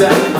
myself